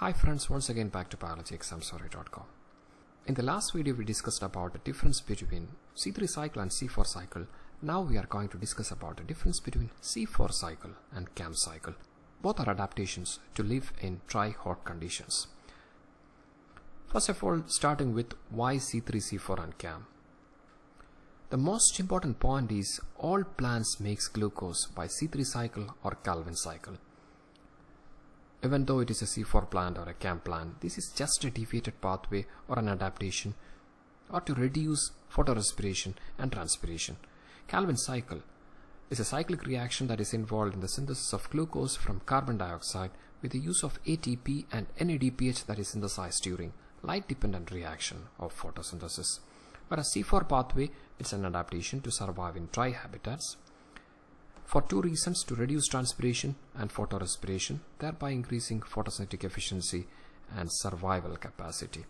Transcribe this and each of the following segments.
Hi friends, once again back to biologyexams4u.com. In the last video we discussed about the difference between C3 cycle and C4 cycle. Now we are going to discuss about the difference between C4 cycle and CAM cycle. Both are adaptations to live in dry hot conditions. First of all, starting with why C3, C4 and CAM. The most important point is all plants makes glucose by C3 cycle or Calvin cycle. Even though it is a C4 plant or a CAM plant, this is just a deviated pathway or an adaptation or to reduce photorespiration and transpiration. Calvin cycle is a cyclic reaction that is involved in the synthesis of glucose from carbon dioxide with the use of ATP and NADPH that is synthesized during light dependent reaction of photosynthesis. Whereas C4 pathway is an adaptation to survive in dry habitats for two reasons to reduce transpiration and photorespiration thereby increasing photosynthetic efficiency and survival capacity.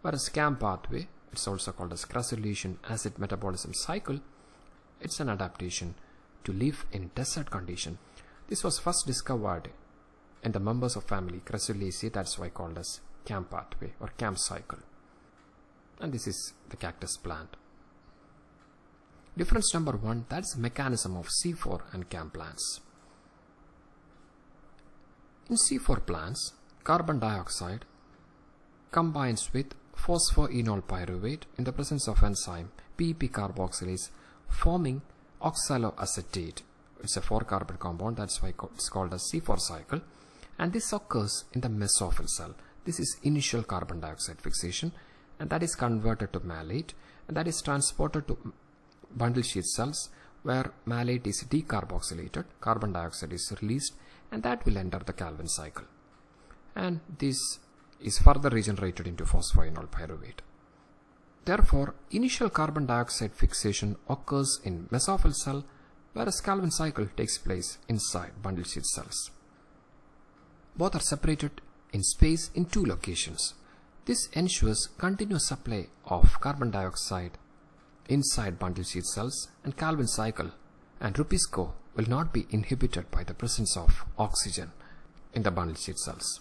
Whereas CAM pathway it's also called as Crassulacean acid metabolism cycle it's an adaptation to live in desert condition. This was first discovered in the members of family Crassulaceae that's why called as CAM pathway or CAM cycle. And this is the cactus plant. Difference number one, that's mechanism of C4 and CAM plants. In C4 plants, carbon dioxide combines with phosphoenol pyruvate in the presence of enzyme PEP carboxylase forming oxaloacetate. It's a 4-carbon compound, that's why it's called a C4 cycle. And this occurs in the mesophyll cell. This is initial carbon dioxide fixation and that is converted to malate and that is transported to bundle sheath cells where malate is decarboxylated, carbon dioxide is released and that will enter the Calvin cycle. And this is further regenerated into phosphoenol pyruvate. Therefore, initial carbon dioxide fixation occurs in mesophyll cell whereas Calvin cycle takes place inside bundle sheath cells. Both are separated in space in two locations. This ensures continuous supply of carbon dioxide inside bundle sheath cells and Calvin cycle and Rubisco will not be inhibited by the presence of oxygen in the bundle sheath cells.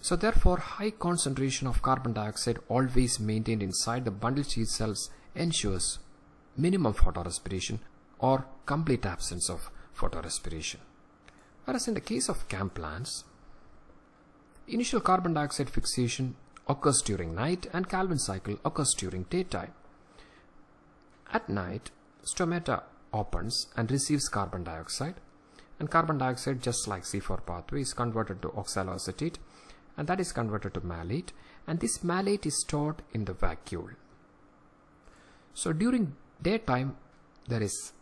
So therefore high concentration of carbon dioxide always maintained inside the bundle sheath cells ensures minimum photorespiration or complete absence of photorespiration. Whereas in the case of CAM plants, initial carbon dioxide fixation occurs during night and Calvin cycle occurs during daytime. At night, stomata opens and receives carbon dioxide and carbon dioxide just like C4 pathway is converted to oxaloacetate and that is converted to malate and this malate is stored in the vacuole. So during daytime there is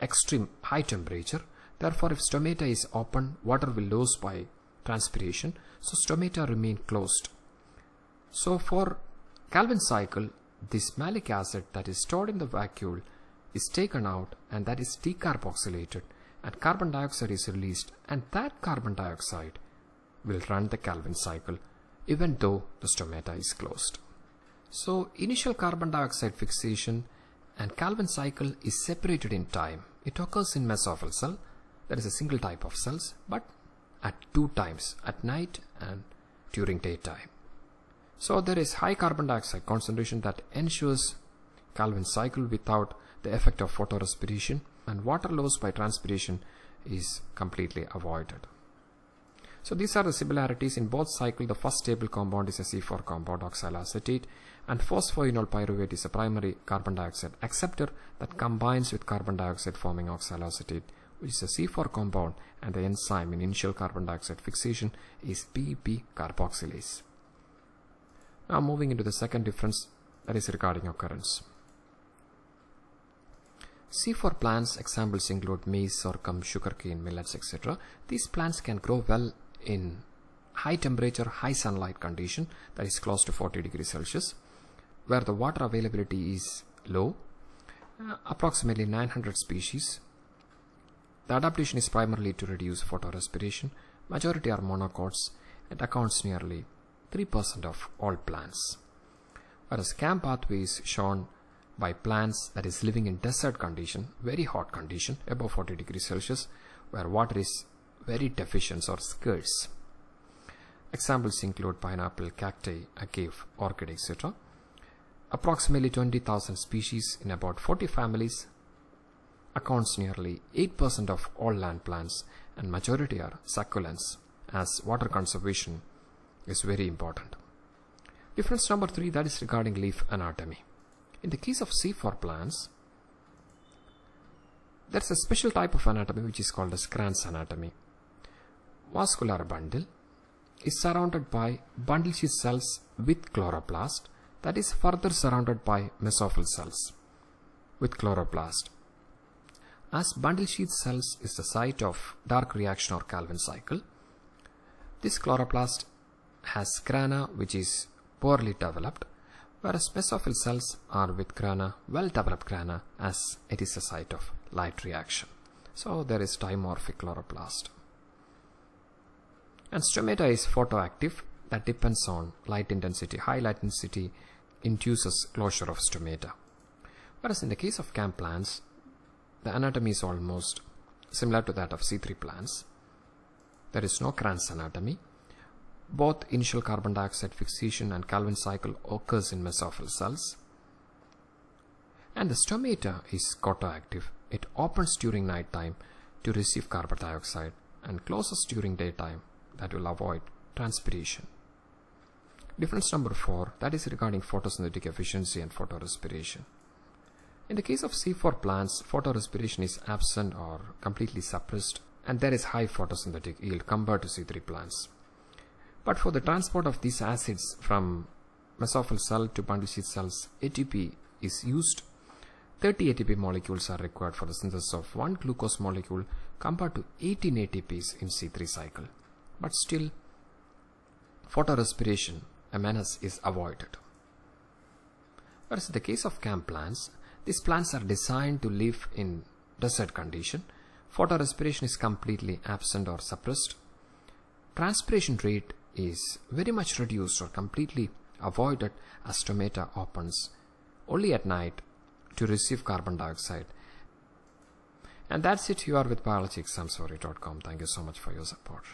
extreme high temperature therefore if stomata is open water will lose by transpiration so stomata remain closed. So for Calvin cycle this malic acid that is stored in the vacuole is taken out and that is decarboxylated and carbon dioxide is released and that carbon dioxide will run the Calvin cycle even though the stomata is closed. So initial carbon dioxide fixation and Calvin cycle is separated in time. It occurs in mesophyll cell. That is a single type of cells but at two times at night and during daytime. So there is high carbon dioxide concentration that ensures Calvin cycle without the effect of photorespiration and water loss by transpiration is completely avoided. So these are the similarities in both cycle. The first stable compound is a C4 compound oxaloacetate and phosphoenol pyruvate is a primary carbon dioxide acceptor that combines with carbon dioxide forming oxaloacetate which is a C4 compound and the enzyme in initial carbon dioxide fixation is PEP carboxylase. Now moving into the second difference that is regarding occurrence. C4 plants examples include maize, sorghum, sugarcane, millets, etc. These plants can grow well in high temperature, high sunlight condition that is close to 40 degrees Celsius where the water availability is low, uh, approximately 900 species. The adaptation is primarily to reduce photorespiration. Majority are monocots. It accounts nearly 3% of all plants. Whereas CAM pathway is shown by plants that is living in desert condition, very hot condition, above 40 degrees Celsius, where water is very deficient or scarce. Examples include pineapple, cacti, agave, orchid, etc. Approximately 20,000 species in about 40 families accounts nearly 8% of all land plants and majority are succulents as water conservation is very important. Difference number 3 that is regarding leaf anatomy. In the case of C4 plants, there's a special type of anatomy which is called as Kranz anatomy. Vascular bundle is surrounded by bundle sheath cells with chloroplast that is further surrounded by mesophyll cells with chloroplast. As bundle sheath cells is the site of dark reaction or Calvin cycle, this chloroplast has grana which is poorly developed whereas mesophyll cells are with grana, well developed grana as it is a site of light reaction. So there is dimorphic chloroplast. And stomata is photoactive that depends on light intensity. High light intensity induces closure of stomata. Whereas in the case of CAM plants, the anatomy is almost similar to that of C3 plants. There is no Kranz anatomy both initial carbon dioxide fixation and Calvin cycle occurs in mesophyll cells. And the stomata is photoactive. It opens during night time to receive carbon dioxide and closes during daytime that will avoid transpiration. Difference number 4 that is regarding photosynthetic efficiency and photorespiration. In the case of C4 plants, photorespiration is absent or completely suppressed and there is high photosynthetic yield compared to C3 plants. But for the transport of these acids from mesophyll cell to sheath cells, ATP is used. 30 ATP molecules are required for the synthesis of one glucose molecule compared to 18 ATPs in C3 cycle. But still, photorespiration, a menace, is avoided. Whereas in the case of CAM plants, these plants are designed to live in desert condition. Photorespiration is completely absent or suppressed. Transpiration rate is very much reduced or completely avoided as stomata opens only at night to receive carbon dioxide. And that's it. You are with biologyexams4u.com. Thank you so much for your support.